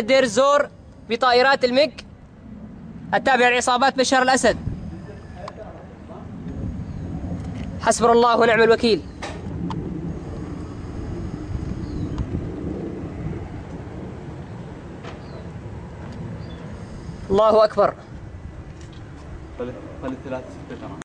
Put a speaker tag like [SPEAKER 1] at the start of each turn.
[SPEAKER 1] دير الزور بطائرات الميج التابعة لعصابات بشار الأسد. حسبنا الله ونعم الوكيل. الله أكبر.
[SPEAKER 2] خلي خلي ستة